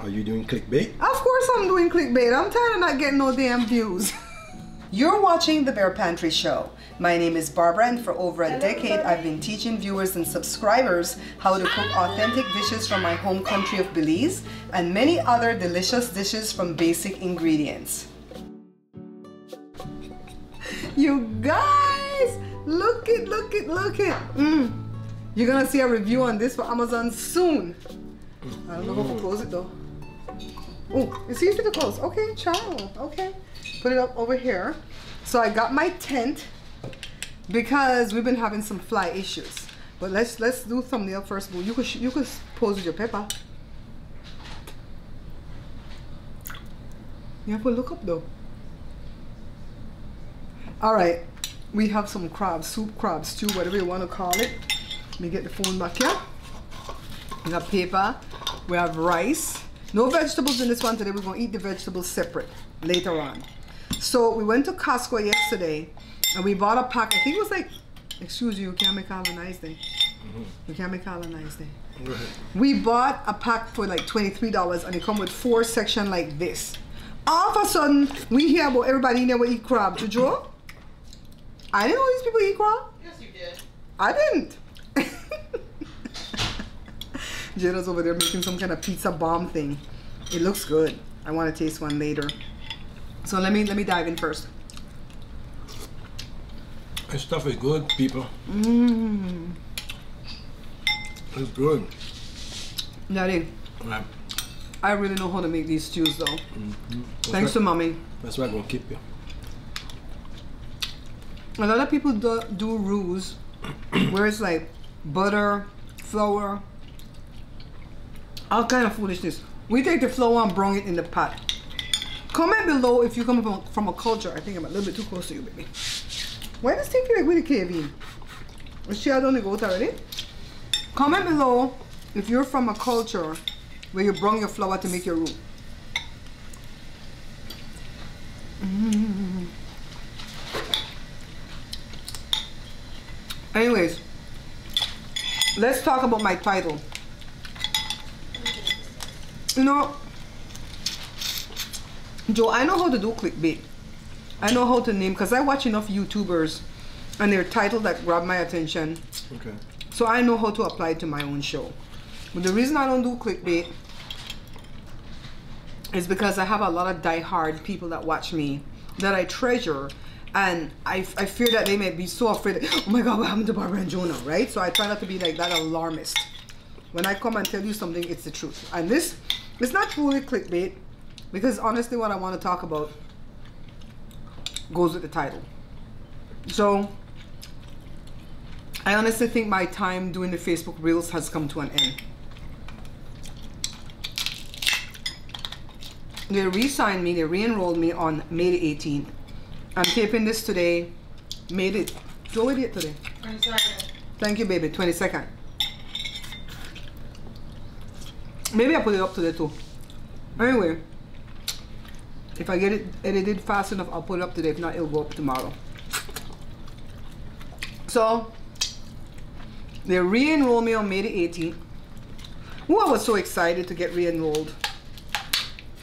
Are you doing clickbait? Of course I'm doing clickbait. I'm tired of not getting no damn views. You're watching the Bare Pantry Show. My name is Barbara and for over a decade I've been teaching viewers and subscribers how to cook authentic dishes from my home country of Belize and many other delicious dishes from basic ingredients. You guys, look it, look it, look it. Mm. You're gonna see a review on this for Amazon soon. I don't know how to close it though. Oh, it's easy to close. Okay, child. Okay. Put it up over here. So I got my tent because we've been having some fly issues. But let's let's do thumbnail first. You could you could pose with your pepper. You have to look up though. All right, we have some crab soup, crab stew, whatever you want to call it. Let me get the phone back here. We have paper. We have rice. No vegetables in this one today. We're going to eat the vegetables separate later on. So we went to Costco yesterday and we bought a pack. I think it was like, excuse you, you can't make all a nice day. Mm-hmm. You can't make all a nice day. We bought a pack for like $23 and it come with four section like this. All of a sudden, we hear about everybody in there will eat crab. Jojo? I didn't know these people eat crab. Yes, you did. I didn't. Jada's over there making some kind of pizza bomb thing. It looks good. I want to taste one later. So let me let me dive in first. This stuff is good, people. Mmm. It's good. Daddy, Right. I really know how to make these stews though. Mm-hmm. Thanks to mommy. That's why I'm gonna keep you. A lot of people do, do roux where it's like butter, flour, all kind of foolishness. We take the flour and brown it in the pot. Comment below if you come from, from a culture. I think I'm a little bit too close to you, baby. Why does it feel like with the in? Is she out on the goat already? Comment below if you're from a culture where you brown your flour to make your roux. Mm. Anyways, let's talk about my title. You know, Joe, I know how to do clickbait. I know how to name because I watch enough YouTubers and their title that grab my attention. Okay. So I know how to apply it to my own show. But the reason I don't do clickbait is because I have a lot of die-hard people that watch me that I treasure and I, I fear that they may be so afraid oh my god what happened to Barbara and Jonah right so I try not to be like that alarmist when I come and tell you something it's the truth and this it's not truly clickbait because honestly what I want to talk about goes with the title so I honestly think my time doing the Facebook Reels has come to an end. They re-signed me, they re-enrolled me on May the 18th. I'm taping this today, made it, so what did today? 22nd. Thank you baby, 22nd. Maybe I put it up today too. Anyway, if I get it edited fast enough, I'll put it up today. If not, it'll go up tomorrow. So, they re-enrolled me on May the 18th. Ooh, I was so excited to get re-enrolled.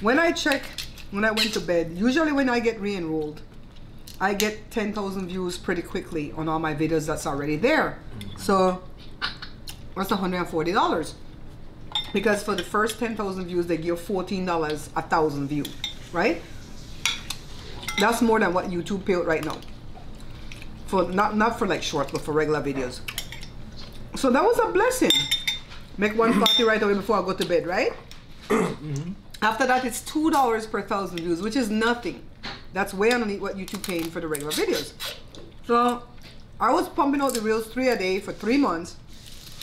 When I check, when I went to bed, usually when I get re-enrolled, I get 10,000 views pretty quickly on all my videos that's already there. So, that's $140. Because for the first 10,000 views, they give $14 a thousand view, right? That's more than what YouTube paid right now. For not not for like shorts, but for regular videos. So that was a blessing. Make 140 right away before I go to bed, right? Mm-hmm. After that, it's two dollars per thousand views, which is nothing. That's way underneath what YouTube paying for the regular videos. So I was pumping out the reels three a day for three months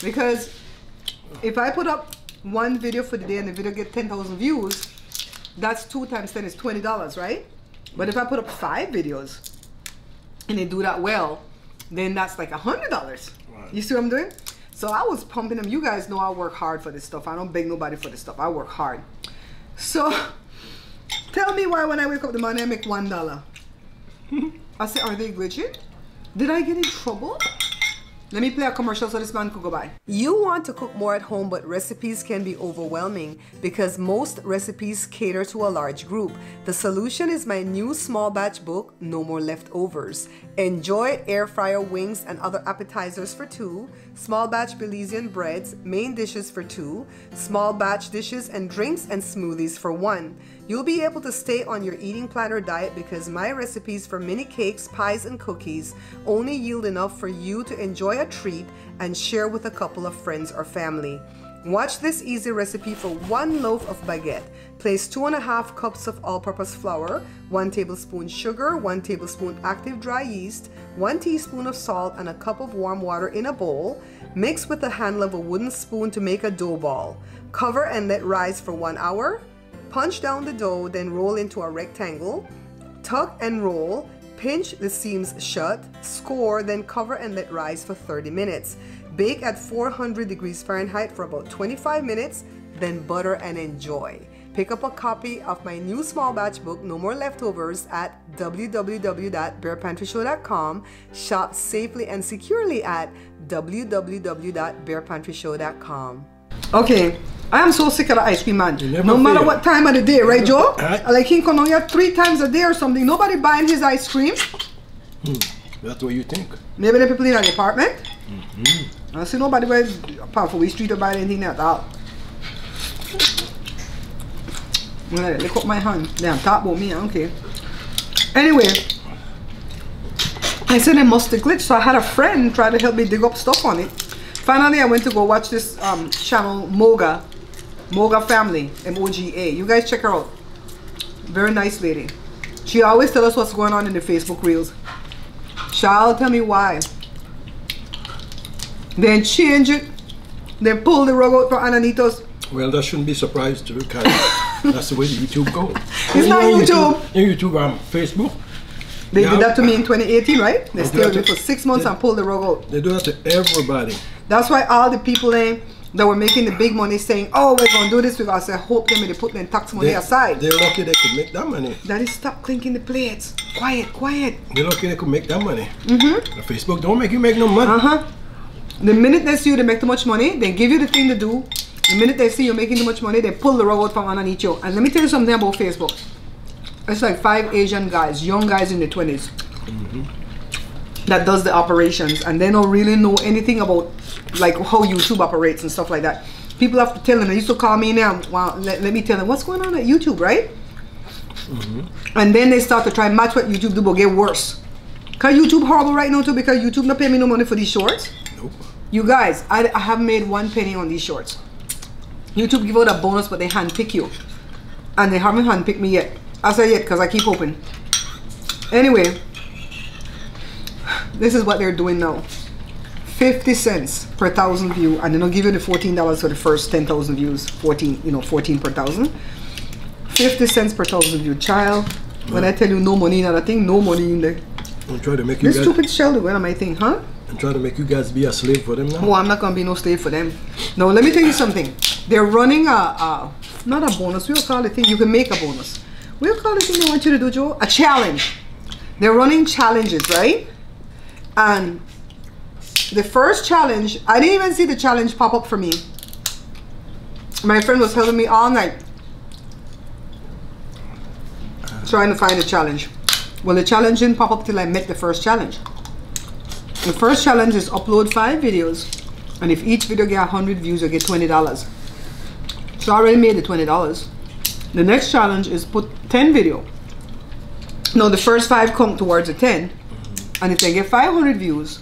because if I put up one video for the day and the video get 10,000 views, that's two times 10 is $20, right? But if I put up five videos and they do that well, then that's like a $100. Right. You see what I'm doing? So I was pumping them. You guys know I work hard for this stuff. I don't beg nobody for this stuff. I work hard. So tell me why when I wake up the morning I make $1. I say, are they glitching? Did I get in trouble? Let me play a commercial so this man could go by. You want to cook more at home, but recipes can be overwhelming because most recipes cater to a large group. The solution is my new small batch book, No More Leftovers. Enjoy air fryer wings and other appetizers for two, small batch Belizean breads, main dishes for two, small batch dishes and drinks and smoothies for one. You'll be able to stay on your eating plan or diet because my recipes for mini cakes, pies, and cookies only yield enough for you to enjoy a treat and share with a couple of friends or family. Watch this easy recipe for one loaf of baguette. Place two and a half cups of all-purpose flour, one tablespoon sugar, one tablespoon active dry yeast, one teaspoon of salt, and a cup of warm water in a bowl. Mix with the handle of a wooden spoon to make a dough ball. Cover and let rise for one hour. Punch down the dough, then roll into a rectangle. Tuck and roll. Pinch the seams shut. Score, then cover and let rise for 30 minutes. Bake at 400 degrees Fahrenheit for about 25 minutes, then butter and enjoy. Pick up a copy of my new small batch book, No More Leftovers, at www.barepantryshow.com. Shop safely and securely at www.barepantryshow.com. Okay, I am so sick of the ice cream man. No matter what time of the day, right, Joe? Right. Like on here three times a day or something. Nobody buying his ice cream. That's what you think. Maybe the people in the apartment. Mm-hmm. I see nobody where apart from we street or buy anything at all. I lick up my hand. Damn, talk about me, I don't care. Anyway, I said I must have glitched, so I had a friend try to help me dig up stuff on it. Finally, I went to go watch this um, channel, Moga. Moga Family, M-O-G-A. You guys check her out. Very nice lady. She always tell us what's going on in the Facebook reels. Shall tell me why. Then change it. Then pull the rug out for Ananitos. Well, that shouldn't be surprised to because that's the way YouTube goes. It's not YouTube. You YouTube um, Facebook. They did that to me in 2018, right? They They stayed with me for six months they- and pulled the rug out. They do that to everybody. That's why all the people eh, that were making the big money saying, oh, we're going to do this because I hope them and they put their tax money They, aside. They're lucky they could make that money. Daddy, stop clinking the plates. Quiet, quiet. They're lucky they could make that money. Mm-hmm. Facebook don't make you make no money. Uh-huh. The minute they see you, they make too much money, they give you the thing to do. The minute they see you making too much money, they pull the rug out from underneath you. And let me tell you something about Facebook. It's like five Asian guys, young guys in the 20s, that does the operations. And they don't really know anything about like how YouTube operates and stuff like that. People have to tell them. They used to call me now. Wow, let, let me tell them what's going on at YouTube, right? Mm-hmm. And then they start to try and match what YouTube do, but get worse. Cause YouTube horrible right now too because YouTube not pay me no money for these shorts. Nope. You guys, I, I haven't made one penny on these shorts. YouTube give out a bonus, but they handpick you. And they haven't handpicked me yet. I say yet because I keep hoping. Anyway, this is what they're doing now. 50 cents per thousand view and then they'll give you the $14 for the first 10,000 views. 14, you know, 14 per thousand. 50 cents per thousand view. Child, when I tell you no money in that thing, no money in there. And try to make you This guys stupid Sheldon, when am I think, huh? and try to make you guys be a slave for them now. Oh, I'm not gonna be no slave for them. No, let me tell you something. They're running a, a not a bonus. We'll call it thing. You can make a bonus. We'll call it thing they want you to do, Joe. A challenge. They're running challenges, right? And the first challenge, I didn't even see the challenge pop up for me. My friend was helping me all night trying to find a challenge. Well, the challenge didn't pop up till I met the first challenge. The first challenge is upload five videos, and if each video get 100 views, you get $20. So I already made the $20. The next challenge is put 10 video. No, the first five count towards the 10, and if they get 500 views,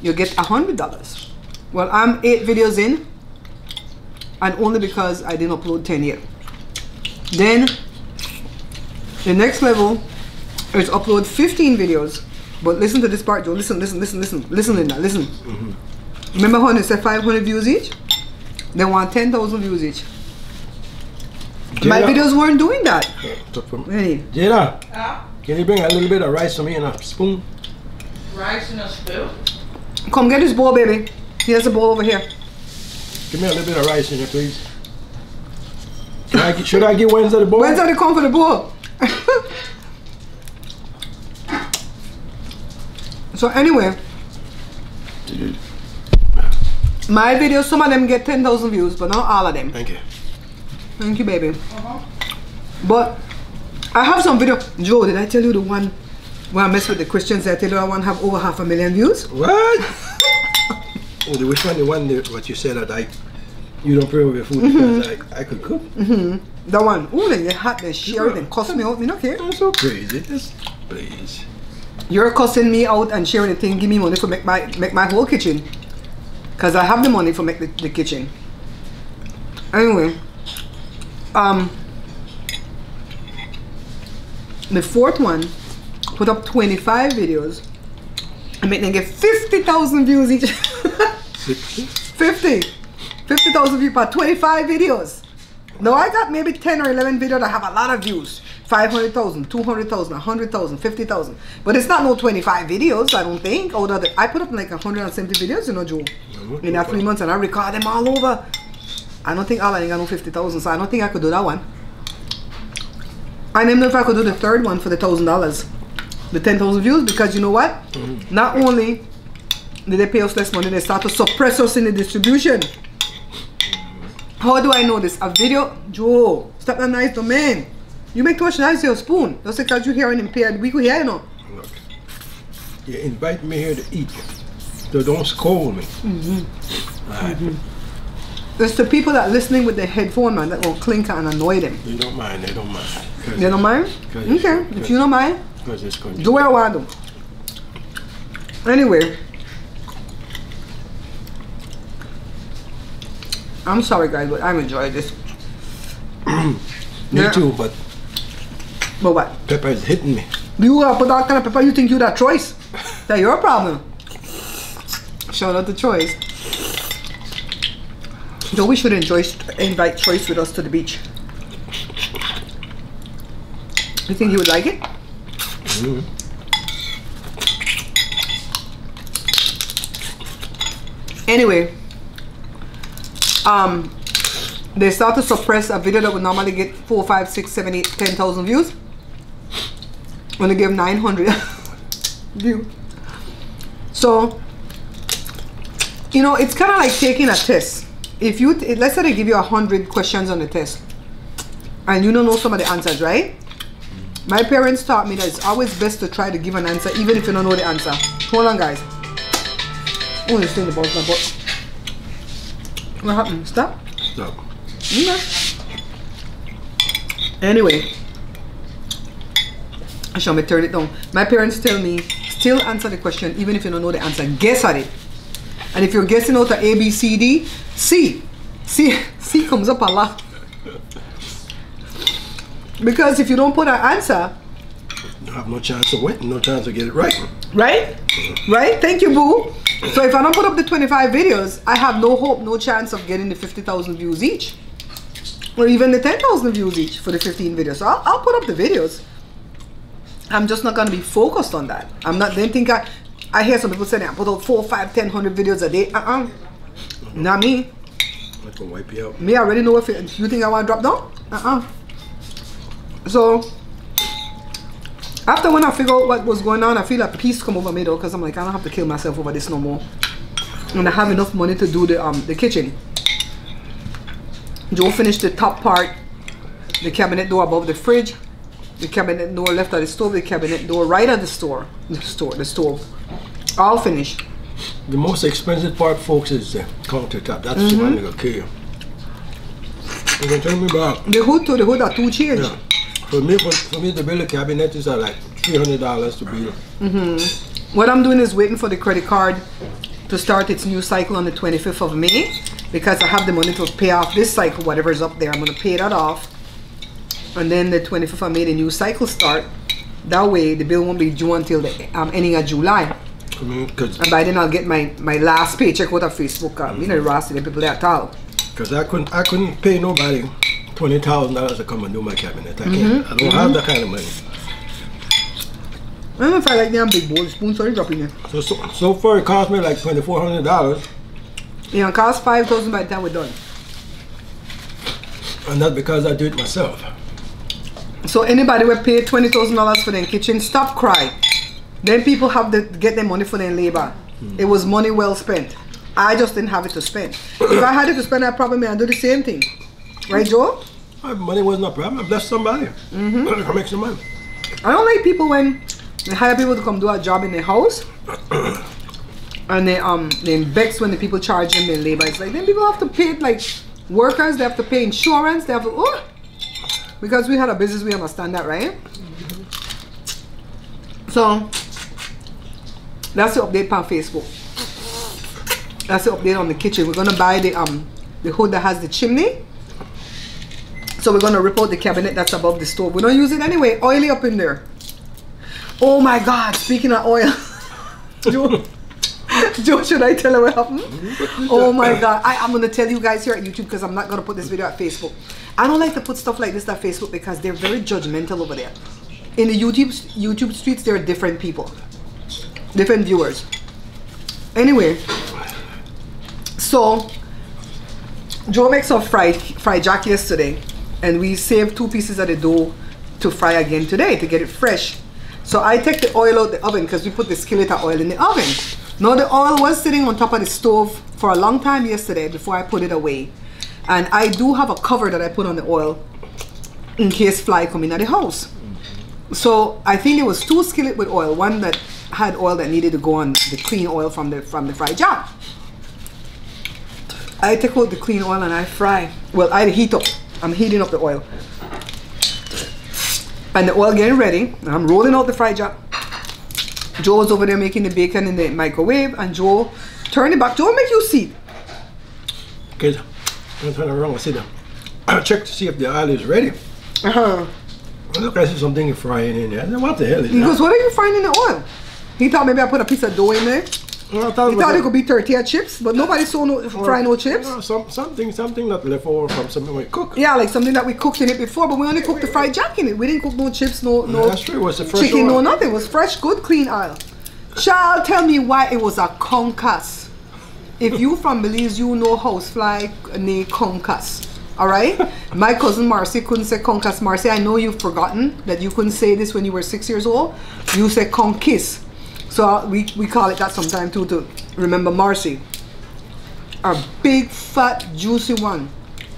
you get $100. Well, I'm eight videos in, and only because I didn't upload 10 yet. Then the next level is upload 15 videos. But listen to this part, Joe. Listen, listen, listen, listen. Listen, Linda. Listen. Remember how they said 500 views each? They want 10,000 views each. My videos weren't doing that. Talk from- Jada, Ah, can you bring a little bit of rice for me in a spoon? Rice in a spoon. Come get this bowl, baby. Here's a bowl over here. Give me a little bit of rice in here, please. Should I, get- should I get Wednesday the bowl? When's that come for the bowl? so anyway, Dude. My videos, some of them get 10,000 views, but not all of them. Thank you. Thank you, baby. Uh-huh. But I have some video. Joe, did I tell you the one where I mess with the Christians? I tell you I want to have over half a million views. What? oh, the which one? The one that what you said that I you don't pray over your food because I, I could cook. The one. Oh, then you hot, then share it, then cuss me out. Me not care. That's so crazy. Just please. You're cussing me out and sharing the thing. Give me money for make my make my whole kitchen. Cause I have the money for make the, the kitchen. Anyway, um, the fourth one put up 25 videos and make them get 50,000 views each. Sixty. 50. 50,000 views per 25 videos. Now I got maybe 10 or 11 videos that have a lot of views. 500,000, 200,000, 100,000, 50,000. But it's not no 25 videos, I don't think. Although I put up like 170 videos, you know, Joe. In that three months and I record them all over. I don't think all I ain't got no 50,000, so I don't think I could do that one. I don't know if I could do the third one for the thousand dollars. The 10,000 views because you know what? Not only did they pay us less money, they start to suppress us in the distribution. How do I know this? A video, Joe, stop that nice domain. You make too much noise with your spoon. Just because you hear an impaired, we could hear you know. Look. You invite me here to eat. So don't scold me. Alright. It's the people that are listening with their headphone, man, that will clink and annoy them. You don't mind, they don't mind. You don't mind? Okay, if you don't mind, Going do I want to do. Anyway, I'm sorry, guys, but I'm enjoying this. Me Yeah. too, but But what? pepper is hitting me. You uh, put that kind of pepper, you think you that choice? That's your problem. Shout out to Choice. So we should enjoy invite Choice with us to the beach. You think he would like it? Anyway, um, they start to suppress a video that would normally get four, five, six, seven, eight, ten thousand views. When they give 900 view. So, you know, it's kind of like taking a test. If you, let's say they give you a hundred questions on the test, and you don't know some of the answers, right? My parents taught me that it's always best to try to give an answer, even if you don't know the answer. Hold on, guys. Oh, this thing my butt. What happened? Stop. Stop. Okay. Anyway, I shall me turn it down? My parents tell me still answer the question even if you don't know the answer. Guess at it. And if you're guessing out a A, B, C, D, C. C, C comes up a lot. Because if you don't put an answer, You have no chance to win, no chance to get it right. right? Right? Thank you, boo. So if I don't put up the 25 videos, I have no hope, no chance of getting the 50,000 views each. Or even the 10,000 views each for the 15 videos. So I'll, I'll put up the videos. I'm just not going to be focused on that. I'm not, then think I, I hear some people saying I put out 4, 5, 10, 100 videos a day. Uh-uh. Not me. I can wipe you out. Me, I already know if it, you think I want to drop down. Uh-uh. So, after when I figure out what was going on, I feel like peace come over me though, because I'm like, I don't have to kill myself over this no more. And I have enough money to do the um the kitchen. Joe finished the top part, the cabinet door above the fridge, the cabinet door left of the stove, the cabinet door right of the store, the store, the stove. All finished. The most expensive part, folks, is the countertop. That's the one that'll kill you. You can turn me back. The hood to the hood are two chairs. Yeah. For me, for, for me to build a cabinet is uh, like three hundred dollars to build. What I'm doing is waiting for the credit card to start its new cycle on the 25th of May because I have the money to pay off this cycle, whatever's up there. I'm going to pay that off. And then the 25th of May, the new cycle start. That way, the bill won't be due until the um, ending of July. I mean, And by then, I'll get my, my last paycheck out of Facebook. Um, You know, the the people that all. I couldn't I couldn't pay nobody twenty thousand dollars to come and do my cabinet. I can't. I don't have that kind of money. I don't know if I like them big bowl spoon, sorry, dropping it. So so, so far it cost me like twenty four hundred dollars, Yeah, it cost 5000 by the time we're done. and that's because I do it myself. So anybody will pay twenty thousand dollars for their kitchen, stop cry. Then people have to get their money for their labor. It was money well spent. I just didn't have it to spend. If I had it to spend, I probably may do the same thing. Right, Joel? My money wasn't a problem. I blessed somebody. Mm-hmm. I make some money. I don't like people when they hire people to come do a job in their house. and they um they vex when the people charge them their labor. It's like then people have to pay like workers, they have to pay insurance, they have to oh because we had a business we understand that, right? So that's the update on Facebook. That's the update on the kitchen. We're gonna buy the um the hood that has the chimney. So we're gonna rip out the cabinet that's above the stove. We don't use it anyway. Oily up in there. Oh my God! Speaking of oil, Joe, Joe, should I tell her what happened? Oh my God! I, I'm gonna tell you guys here at YouTube because I'm not gonna put this video at Facebook. I don't like to put stuff like this at Facebook because they're very judgmental over there. In the YouTube YouTube streets, there are different people, different viewers. Anyway, so Joe makes some fried fried jack yesterday, and we saved two pieces of the dough to fry again today to get it fresh. So I take the oil out of the oven because we put the skillet of oil in the oven. Now the oil was sitting on top of the stove for a long time yesterday before I put it away. And I do have a cover that I put on the oil in case fly come in at the house. So I think there was two skillet with oil, one that had oil that needed to go on the clean oil from the from the fried jack. I take out the clean oil and I fry. Well, I heat up. I'm heating up the oil. And the oil getting ready. I'm rolling out the fried jack. Joe was over there making the bacon in the microwave and Joe turn it back. Joe make you see. Kids, don't turn around and sit down. Check to see if the oil is ready. Uh-huh. Look, I see something frying in there. What the hell is He that? goes, what are you frying in the oil? He thought maybe I put a piece of dough in there. Well, thought it could be tortilla chips, but nobody saw no fry no chips. No, some, something, something that left over from something we cook. Yeah, like something that we cooked in it before, but we only cooked the fried jack in it. We didn't cook no chips, no no That's true. It was the fresh chicken, no nothing. It was fresh, good, clean oil. Child, tell me why it was a concuss. If you from Belize, you know housefly named concuss. Alright? My cousin Marcy couldn't say concuss. Marcy, I know you've forgotten that you couldn't say this when you were six years old. You said conkiss. So we, we call it that sometime too to remember Marcy. A big, fat, juicy one.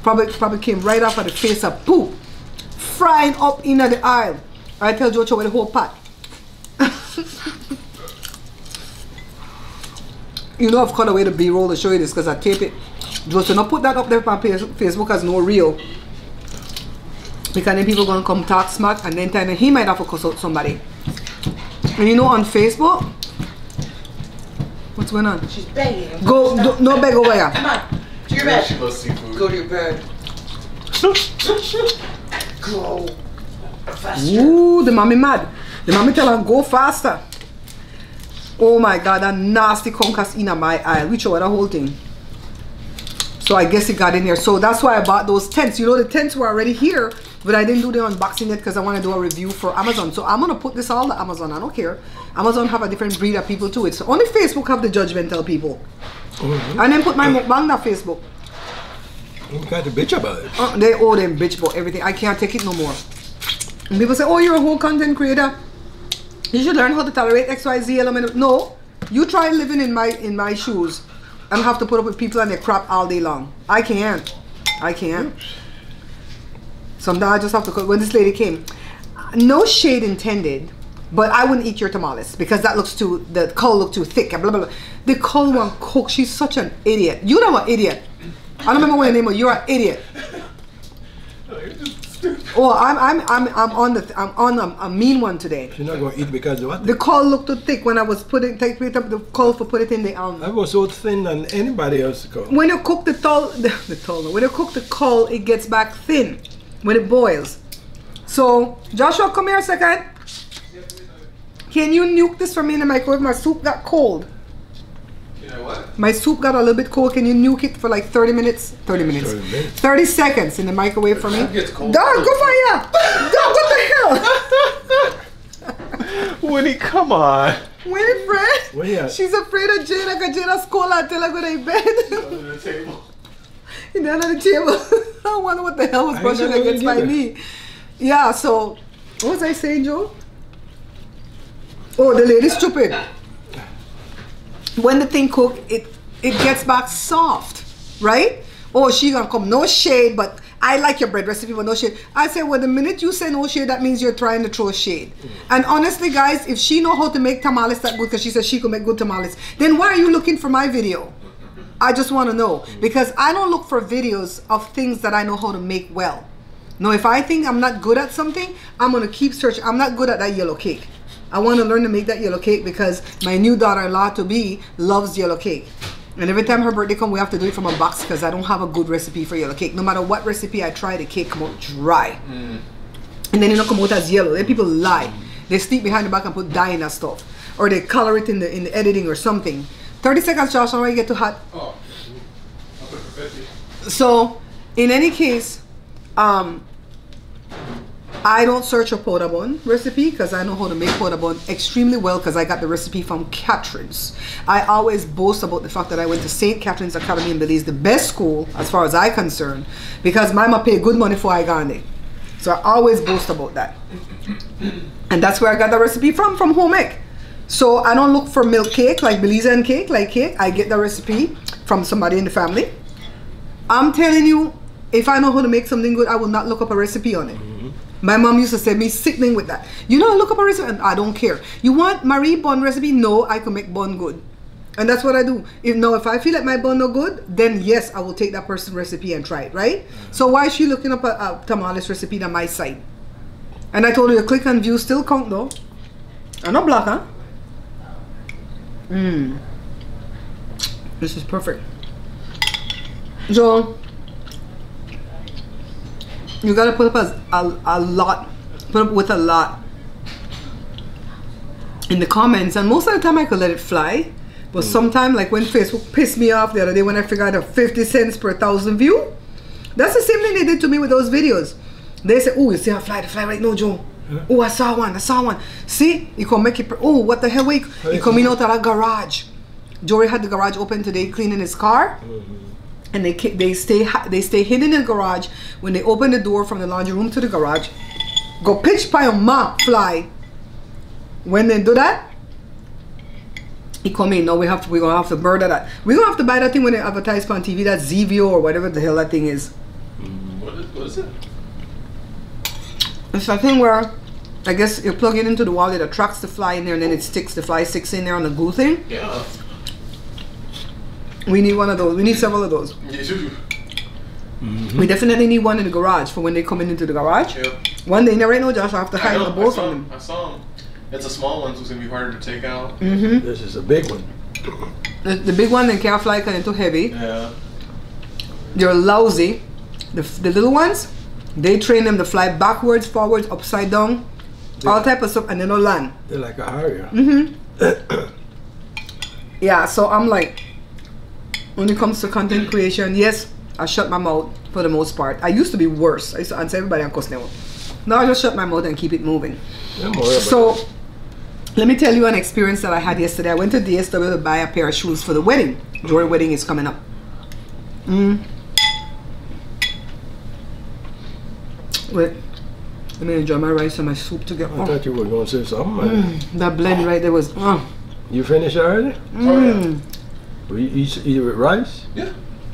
Probably probably came right off of the face of poop. Frying up in the aisle. I tell Jojo with the whole pot. you know I've cut away the B-roll to show you this because I tape it. Jojo, not put that up there on face- Facebook as no real. Because then people gonna come talk smack and then tell me he might have to cuss out somebody. And you know on Facebook, what's going on? She's begging. Go, do, no beg over here. Come on. To your bed. She loves seafood. Go to your bed. Go. Faster. Ooh, the mommy mad. The mommy tell her go faster. Oh my god, that nasty concuss in my eye. Which over the whole thing. So I guess it got in there. So that's why I bought those tents. You know the tents were already here, but I didn't do the unboxing yet because I want to do a review for Amazon. So I'm gonna put this all to Amazon. I don't care. Amazon have a different breed of people too. It's only Facebook have the judgmental people. And then put my mukbang on Facebook. You got to bitch about it. Uh, they owe them bitch about everything. I can't take it no more. And people say, oh, you're a whole content creator. You should learn how to tolerate XYZ element. No, you try living in my in my shoes and have to put up with people and their crap all day long. I can't. I can't. Sometimes I just have to cook. When this lady came, no shade intended, but I wouldn't eat your tamales because that looks too, the coal looked too thick and blah, blah, blah. The coal one cook, she's such an idiot. You know an idiot. I don't remember what your name was. You're an idiot. Oh, I'm I'm I'm I'm on the I'm on a, a mean one today. She's not going to eat because of what? The coal looked too thick when I was putting take it up the coal for put it in the um. I was so thin than anybody else could. When you cook the tol the, the when you cook the coal, it gets back thin when it boils. So Joshua, come here a second. Can you nuke this for me in the microwave? My soup got cold. You know what? My soup got a little bit cold. Can you nuke it for like 30 minutes? 30 minutes. 30 minutes. 30 seconds in the microwave for me. That gets cold Dog, go for ya! Dog, what the hell? Woody, come on. Winifred? Where you at? She's afraid of Jada because Jada's cold until I go to bed. Under the table. then on the table. I wonder what the hell was brushing against my knee. Yeah, so what was I saying, Joe? Oh, the lady's stupid. When the thing cook, it it gets back soft, right? Oh, she gonna come no shade, but I like your bread recipe, but no shade. I say, well, the minute you say no shade, that means you're trying to throw shade. And honestly, guys, if she know how to make tamales that good, because she says she could make good tamales, then why are you looking for my video? I just want to know because I don't look for videos of things that I know how to make well. No, if I think I'm not good at something, I'm gonna keep searching. I'm not good at that yellow cake. I want to learn to make that yellow cake because my new daughter-in-law to be loves yellow cake. And every time her birthday come, we have to do it from a box because I don't have a good recipe for yellow cake. No matter what recipe I try, the cake come out dry. Mm. And then it don't come out as yellow. Then people lie. They sneak behind the back and put dye in that stuff. Or they color it in the in the editing or something. 30 seconds, Josh, already get too hot. Oh. I'll put it for 50. So, in any case, um, I don't search a pot au bon recipe because I know how to make pot au bon extremely well because I got the recipe from Catherine's. I always boast about the fact that I went to St. Catherine's Academy in Belize, the best school as far as I concerned, because mama paid good money for I. So I always boast about that. And that's where I got the recipe from, from home ec. So I don't look for milk cake like Belizean cake, like cake. I get the recipe from somebody in the family. I'm telling you, if I know how to make something good, I will not look up a recipe on it. Mm-hmm. My mom used to say me sickening with that. You know, look up a recipe, and I don't care. You want Marie bun recipe? No, I can make bun good, and that's what I do. If no, if I feel like my bun no good, then yes, I will take that person's recipe and try it. Right? Mm-hmm. So why is she looking up a, a tamales recipe on my site? And I told her, click and view still count though. I'm not black, huh? Mmm. This is perfect. So you gotta put up a, a, a lot, put up with a lot in the comments, and most of the time I could let it fly. But mm. sometimes, like when Facebook pissed me off the other day when I figured out 50 cents per thousand view, that's the same thing they did to me with those videos. They say, "Oh, you see how fly the fly right now, Joe? Oh, I saw one. I saw one. See, you can make it. Oh, what the hell? Wait, you coming out of a garage. Jory had the garage open today, cleaning his car, mm-hmm. and they they stay they stay hidden in the garage. When they open the door from the laundry room to the garage, go pitch pie on ma fly. When they do that, he come in. No, we have to. We're gonna have to murder that. We're gonna have to buy that thing when they advertise on TV. That Zevio or whatever the hell that thing is. Mm, what is, what is it? It's a thing where I guess you plug it into the wall, it attracts the fly in there, and then it sticks the fly sticks in there on the glue thing. Yeah. We need one of those. We need several of those. You too. We definitely need one in the garage for when they come in into the garage. Yep. One day, now right now, Josh, I have to hide the I both saw of them. I saw him. It's a small one, so it's gonna be harder to take out. Mm-hmm. This is a big one. The, the big one, they can't fly because they're too heavy. Yeah. They're lousy. The, the little ones, they train them to fly backwards, forwards, upside down, all type of stuff, and they don't land. They're like a harrier. Mm-hmm. Yeah, so I'm like, when it comes to content creation, yes, I shut my mouth for the most part. I used to be worse. I used to answer everybody on cuss now. Now I just shut my mouth and keep it moving. Don't worry about So, let me tell you an experience that I had yesterday. I went to DSW to buy a pair of shoes for the wedding. Jory wedding is coming up. Mm. Wait, let me enjoy my rice and my soup together. I thought you were going to say something. Mm, that blend right there was. Uh, You finished already? Oh, yeah. mm. Will you eat, eat it with rice? Yeah.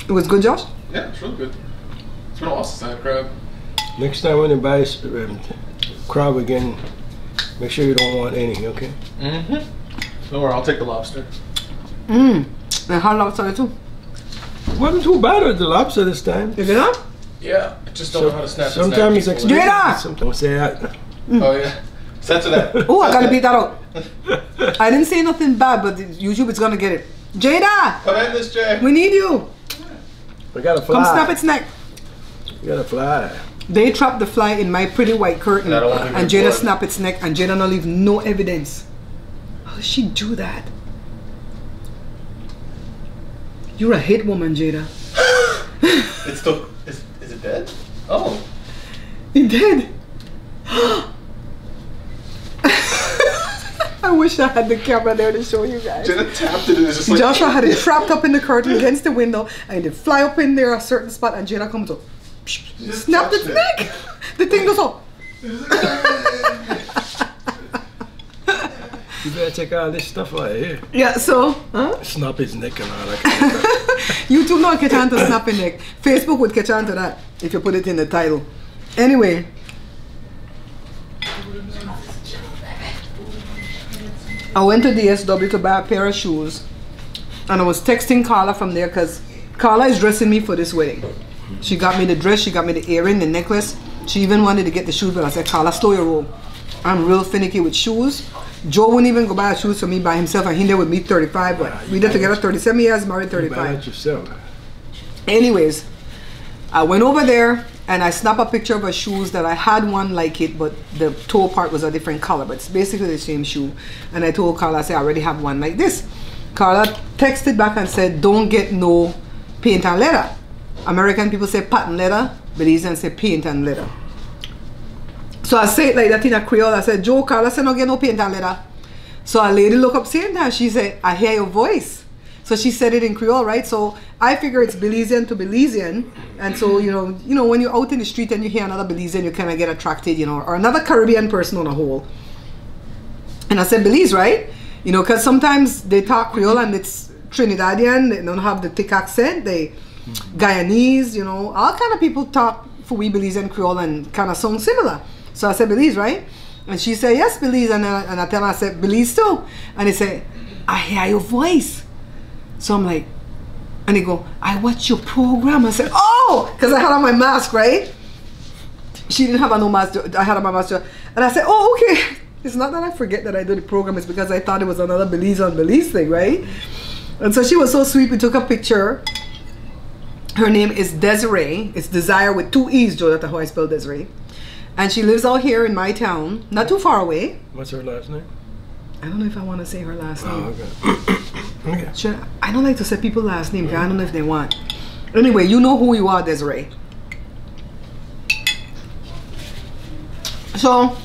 It was good, Josh. Yeah, it's really good. It's been a while since I had crab. Next time when you buy um, crab again, make sure you don't want any, okay? Mm-hmm. Don't worry, I'll take the lobster. Mmm. And hot lobster too. wasn't too bad with the lobster this time. You get up? Yeah, I just don't know how to snap Sometimes it's the expensive. Jada! Sometimes say that. Oh yeah. Censor that. Oh, I gotta beat that out. I didn't say nothing bad, but YouTube is gonna get it. Jada, Come in this, Jay. we need you. We gotta fly. Come snap its neck. We gotta fly. They trapped the fly in my pretty white curtain, I don't want to and Jada blood. snap its neck, and Jada not leave no evidence. How does she do that? You're a hate woman, Jada. It's still. It dead? Oh. He did. I wish I had the camera there to show you guys. Jenna tapped it and it's just like. Joshua had it trapped up in the curtain against the window, and it fly up in there a certain spot, and Jada comes up, snapped its it. neck. The thing goes up. You better check all this stuff out here. Yeah, so, huh? Snap his neck and all that kind of stuff. YouTube not catch on to snapping neck. Facebook would catch on to that if you put it in the title. Anyway. I went to DSW to buy a pair of shoes. And I was texting Carla from there because Carla is dressing me for this wedding. She got me the dress, she got me the earring, the necklace. She even wanted to get the shoes, but I said, Carla, slow your roll. I'm real finicky with shoes. Joe wouldn't even go buy shoes for me by himself, and he there with me 35, but we did together 37 years, married You buy 35. that yourself. Anyways, I went over there and I snapped a picture of a shoes that I had one like it, but the toe part was a different color, but it's basically the same shoe. And I told Carla, I said, I already have one like this. Carla texted back and said, don't get no paint and leather. American people say patent leather, Belizeans say paint and leather. So I say it like that in a Creole. I said, Joe, Carla said, no get no paint and leather. So a lady look up same time. She said, I hear your voice. So she said it in Creole, right? So I figure it's Belizean to Belizean, and so you know, you know, when you're out in the street and you hear another Belizean, you kind of get attracted, you know, or another Caribbean person on a whole. And I said Belize, right? You know, because sometimes they talk Creole and it's Trinidadian. They don't have the thick accent. They mm-hmm. Guyanese, you know, all kind of people talk for we Belizean Creole and kind of sound similar. So I said Belize, right? And she said yes, Belize, and, I- and I tell her I said Belize too, and they said, I hear your voice. So I'm like, and they go, I watch your program. I said, oh, because I had on my mask, right? She didn't have on no mask. I had on my mask, and I said, oh, okay. It's not that I forget that I do the program. It's because I thought it was another Belize on Belize thing, right? And so she was so sweet. We took a picture. Her name is Desiree. It's Desire with two E's, Joe. That's how I spell Desiree. And she lives out here in my town, not too far away. What's her last name? I don't know if I want to say her last oh, name. Oh, okay. okay. Should I don't like to say people last name. 'cause I don't know if they want. Anyway, you know who you are, Desiree. So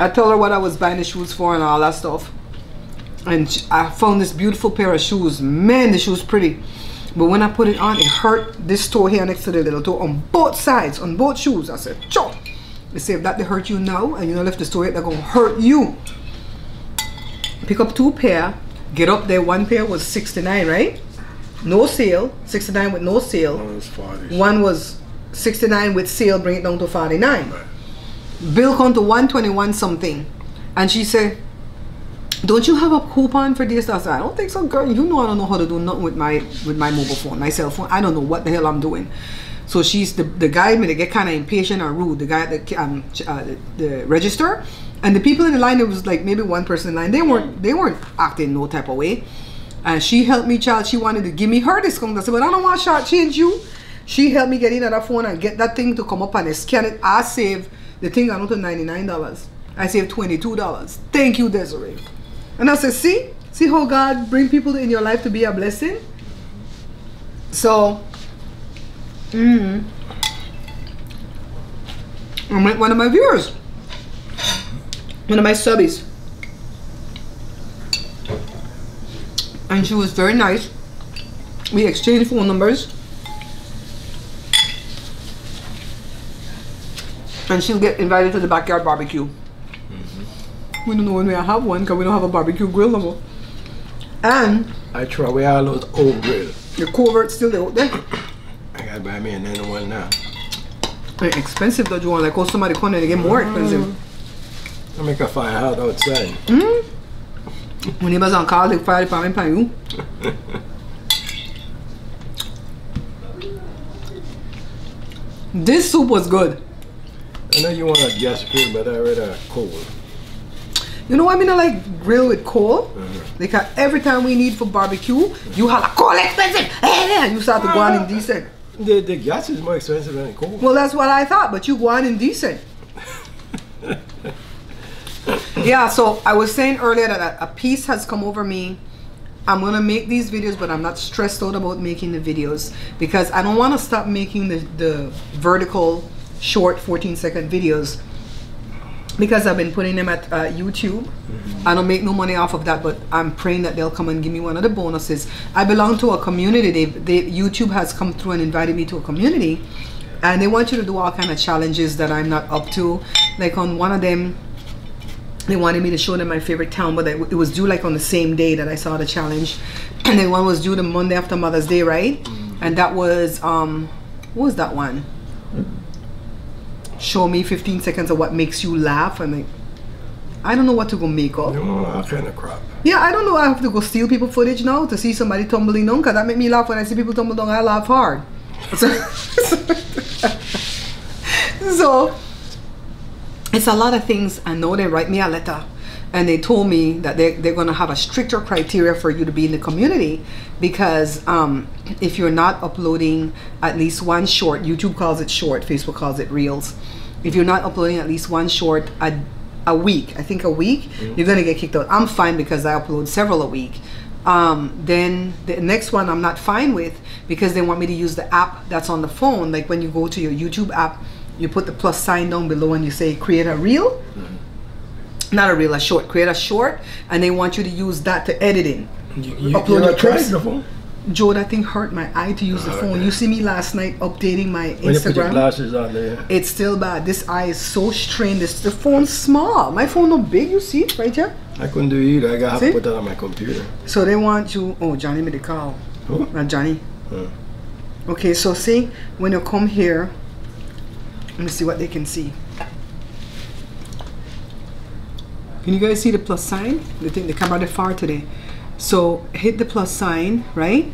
I told her what I was buying the shoes for and all that stuff. And I found this beautiful pair of shoes. Man, the shoes pretty. But when I put it on, it hurt this toe here next to the little toe on both sides, on both shoes. I said, Chop. They say if that they hurt you now and you don't lift the yet, they're gonna hurt you. Pick up two pair, get up there. One pair was 69, right? No sale. 69 with no sale. One was father's. One was 69 with sale, bring it down to 49. Bill come to 121 something. And she said, Don't you have a coupon for this? I said, I don't think so, girl. You know I don't know how to do nothing with my with my mobile phone, my cell phone. I don't know what the hell I'm doing. So she's the the guy to get kind of impatient or rude. The guy at the um uh, the, register, and the people in the line. It was like maybe one person in line. They weren't they weren't acting no type of way. And she helped me, child. She wanted to give me her discount. I said, but I don't want to shortchange you. She helped me get in that phone and get that thing to come up and scan it. I saved the thing I to $99. I saved $22. Thank you, Desiree. And I said, see? See how God bring people in your life to be a blessing? So, mm, I met one of my viewers. One of my subbies. and she was very nice. We exchanged phone numbers. And she'll get invited to the backyard barbecue. We don't know when we have one because we don't have a barbecue grill no more. And I throw away all those old grills. the covert's still out there. I gotta buy me another one now. They're expensive though, Joan. Like, oh, somebody come and get more mm. expensive. I make a fire hot outside. Hmm? When neighbors on call, the fire department pay you. This soup was good. I know you want a gas grill, but I read a coal. You know what I mean I like grill with coal? Uh-huh. Because uh, every time we need for barbecue, you have a coal expensive. Eh, You start to go on indecent. The, the gas is more expensive than. Well, that's what I thought, but you go on indecent. yeah, so I was saying earlier that a, a piece has come over me. I'm gonna make these videos, but I'm not stressed out about making the videos because I don't want to stop making the, the vertical, short 14 second videos because I've been putting them at uh, YouTube. I don't make no money off of that, but I'm praying that they'll come and give me one of the bonuses. I belong to a community. They, they YouTube has come through and invited me to a community, and they want you to do all kind of challenges that I'm not up to. Like on one of them, they wanted me to show them my favorite town, but it it was due like on the same day that I saw the challenge, and then one was due the Monday after Mother's Day, right? And that was um, what was that one? Show me 15 seconds of what makes you laugh, and like, I don't know what to go make up. Know, all kind of crap. Yeah, I don't know. I have to go steal people footage now to see somebody tumbling down, cause that make me laugh when I see people tumble down. I laugh hard. So, so it's a lot of things. I know they write me a letter and they told me that they, they're going to have a stricter criteria for you to be in the community because um, if you're not uploading at least one short, YouTube calls it short, Facebook calls it reels. If you're not uploading at least one short a, a week, I think a week, you're going to get kicked out. I'm fine because I upload several a week. Um, then the next one I'm not fine with because they want me to use the app that's on the phone. Like when you go to your YouTube app, you put the plus sign down below and you say create a reel. Not a reel, a short. Create a short, and they want you to use that to edit in. You, you, Upload you your clips. the phone? Joe, that thing hurt my eye to use the Oh, phone. okay. You see me last night updating my When you put your Instagram. glasses on there. It's still bad. This eye is so strained. This the phone's small. My phone no big. You see it right here. I couldn't do it either. I got to put that on my computer. So they want you. Oh, Johnny made the call. Who? Not Johnny. Hmm. Okay, so see when you come here. Let me see what they can see. Can you guys see the plus sign? The thing, the camera they far today. So hit the plus sign, right?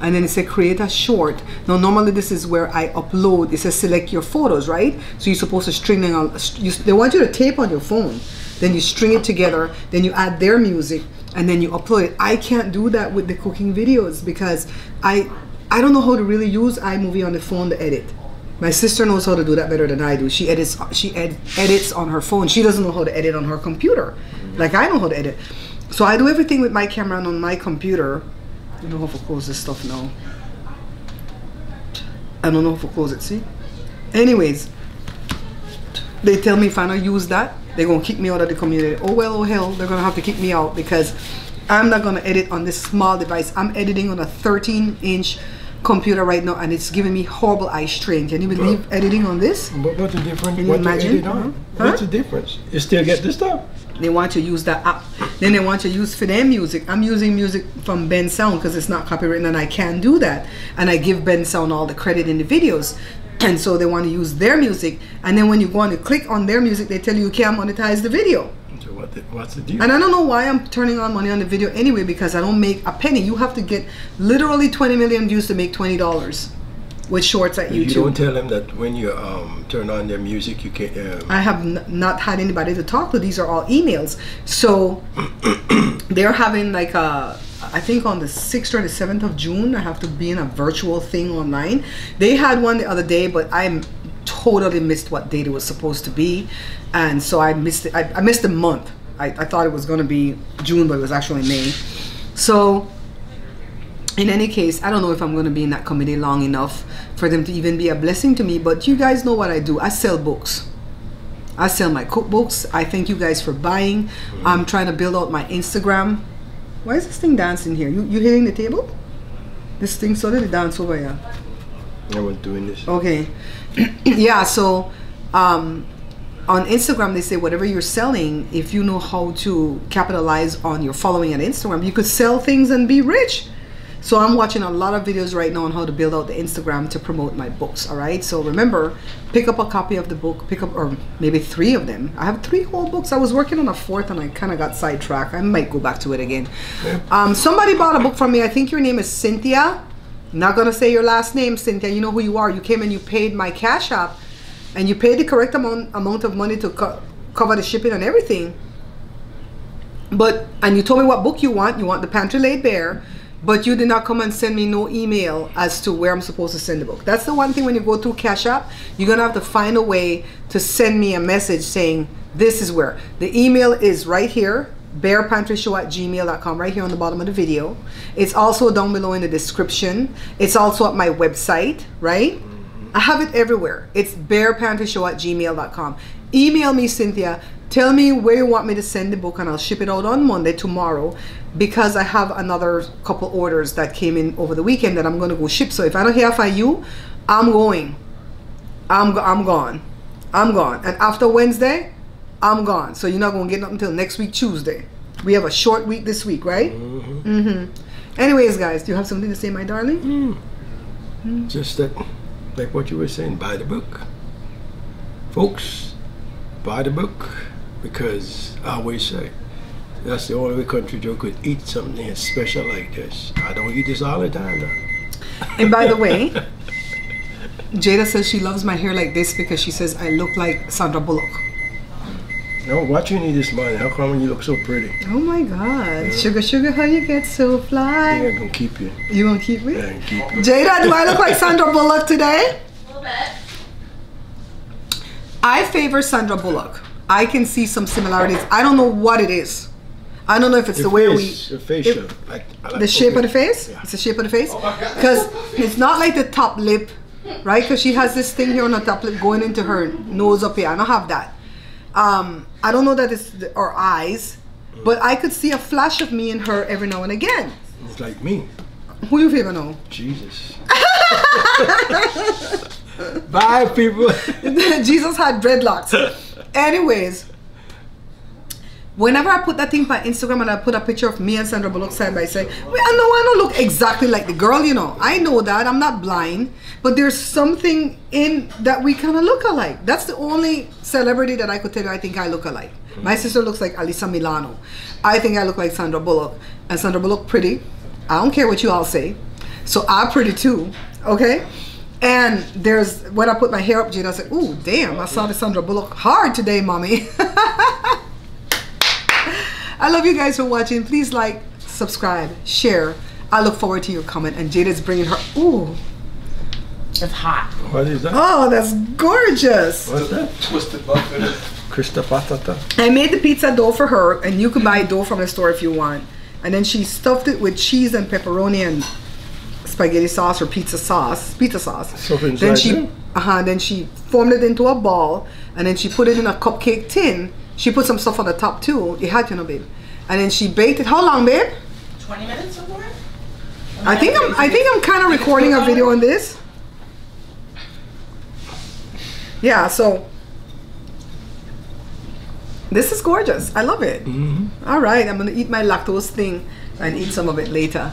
And then it says create a short. Now normally this is where I upload. It says select your photos, right? So you're supposed to string them. On, you, they want you to tape on your phone. Then you string it together. Then you add their music, and then you upload it. I can't do that with the cooking videos because I I don't know how to really use iMovie on the phone to edit. My sister knows how to do that better than I do. She edits she ed, edits on her phone. She doesn't know how to edit on her computer, like I know how to edit. So I do everything with my camera and on my computer. I don't know how to close this stuff now. I don't know how to close it. See. Anyways, they tell me if I don't use that, they're gonna kick me out of the community. Oh well, oh hell, they're gonna have to kick me out because I'm not gonna edit on this small device. I'm editing on a 13 inch computer right now and it's giving me horrible eye strain. Can you believe editing on this? But what's the difference? Can you imagine? on? Uh-huh. What's the difference? You still get this stuff? They want to use that app. Then they want to use for their music. I'm using music from Bensound because it's not copywritten and I can do that. And I give Bensound all the credit in the videos. And so they want to use their music. And then when you go on to click on their music, they tell you you can't monetize the video. What the, what's the deal? And I don't know why I'm turning on money on the video anyway because I don't make a penny. You have to get literally 20 million views to make $20 with shorts at YouTube. you don't tell them that when you um, turn on their music, you can't. Um, I have n- not had anybody to talk to. These are all emails. So they're having like a, I think on the 6th or the 7th of June, I have to be in a virtual thing online. They had one the other day, but I totally missed what date it was supposed to be. And so I missed it. I, I missed a month. I, I thought it was going to be June, but it was actually May. So in any case, I don't know if I'm going to be in that committee long enough for them to even be a blessing to me. But you guys know what I do. I sell books. I sell my cookbooks. I thank you guys for buying. I'm mm-hmm. trying to build out my Instagram. Why is this thing dancing here? You you hitting the table? This thing did it dance over here. I was doing this. Okay. yeah, so um, on Instagram, they say whatever you're selling, if you know how to capitalize on your following on Instagram, you could sell things and be rich. So I'm watching a lot of videos right now on how to build out the Instagram to promote my books. All right. So remember, pick up a copy of the book, pick up, or maybe three of them. I have three whole books. I was working on a fourth and I kind of got sidetracked. I might go back to it again. Um, somebody bought a book from me. I think your name is Cynthia. Not gonna say your last name, Cynthia. You know who you are. You came and you paid my cash app, and you paid the correct amount amount of money to co- cover the shipping and everything. But and you told me what book you want. You want the Pantry Laid Bare, but you did not come and send me no email as to where I'm supposed to send the book. That's the one thing when you go through Cash App, you're gonna have to find a way to send me a message saying this is where. The email is right here, barepantryshow at gmail.com, right here on the bottom of the video. It's also down below in the description. It's also at my website, right? I have it everywhere. It's barepantryshow at gmail.com. Email me, Cynthia. Tell me where you want me to send the book, and I'll ship it out on Monday, tomorrow, because I have another couple orders that came in over the weekend that I'm going to go ship. So if I don't hear from you, I'm going. I'm, I'm gone. I'm gone. And after Wednesday, I'm gone. So you're not gonna get nothing until next week Tuesday. We have a short week this week, right? Mm-hmm. mm-hmm. Anyways, guys, do you have something to say, my darling? Mm. Just that, like what you were saying, buy the book. Folks, buy the book because I always say that's the only way Country Joe could eat something special like this. I don't eat this all the time now. And by the way, Jada says she loves my hair like this because she says I look like Sandra Bullock. No, what you need this morning? How come you look so pretty? Oh my God, sugar, sugar, how you get so fly? think I'm gonna keep you. You gonna keep me? Yeah, and keep you. Jada, do I look like Sandra Bullock today? A little bit. I favor Sandra Bullock. I can see some similarities. I don't know what it is. I don't know if it's the, The way we the facial. like, I like- the shape of the face. Yeah. It's the shape of the face oh my God. because it's not like the top lip, right? Because she has this thing here on the top lip going into her nose up here. I don't have that. Um, I don't know that it's the, or eyes, but I could see a flash of me in her every now and again. It's like me. Who you favor now? Jesus. Bye, people. Jesus had dreadlocks. Anyways, whenever I put that thing on Instagram and I put a picture of me and Sandra Bullock side by side, I know I don't look exactly like the girl, you know. I know that. I'm not blind. But there's something in that we kind of look alike. That's the only celebrity that I could tell you I think I look alike. My sister looks like Alyssa Milano. I think I look like Sandra Bullock. And Sandra Bullock pretty. I don't care what you all say. So I'm pretty too. Okay? And there's when I put my hair up, Jada, said, "Ooh, damn! I saw the Sandra Bullock hard today, mommy." I love you guys for watching. Please like, subscribe, share. I look forward to your comment. And Jada's bringing her. Ooh, It's hot. what is that? oh, that's gorgeous. What's that? Twisted muffin. Krista Patata. I made the pizza dough for her, and you can buy dough from the store if you want. And then she stuffed it with cheese and pepperoni and spaghetti sauce or pizza sauce, pizza sauce. Stuff then she, uh huh. Then she formed it into a ball, and then she put it in a cupcake tin. She put some stuff on the top too. You had you know, babe. And then she baked it. How long, babe? 20 minutes or more? I think I'm. I think I'm kind of recording a video on this. Yeah. So. This is gorgeous. I love it. Mm-hmm. All right, I'm gonna eat my lactose thing and eat some of it later.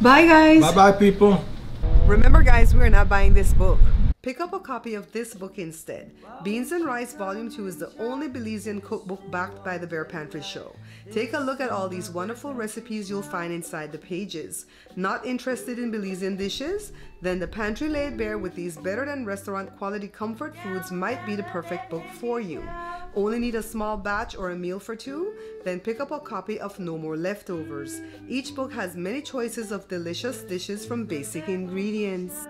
Bye, guys. Bye bye, people. Remember, guys, we're not buying this book. Pick up a copy of this book instead. Beans and Rice Volume 2 is the only Belizean cookbook backed by the Bare Pantry Show. Take a look at all these wonderful recipes you'll find inside the pages. Not interested in Belizean dishes? Then the Pantry Laid Bare with these better than restaurant quality comfort foods might be the perfect book for you. Only need a small batch or a meal for two? Then pick up a copy of No More Leftovers. Each book has many choices of delicious dishes from basic ingredients.